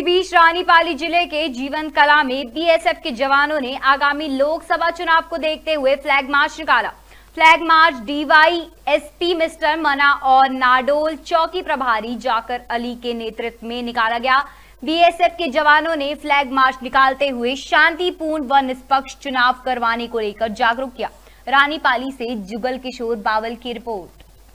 इसी बीच रानीपाली ज़िले के जीवन कला में बीएसएफ के जवानों ने आगामी लोकसभा चुनाव को देखते हुए फ्लैग मार्च निकाला। Flag march DY SP mister मना और नाडोल चौकी प्रभारी जाकर अली के नेतृत्व में निकाला गया। बीएसएफ के जवानों ने फ्लैग मार्च निकालते हुए शांतिपूर्ण व निष्पक्ष चुनाव करवाने को लेकर जागरूक किया। रानीपाली से जुगल किशोर बावल की रिपोर्ट।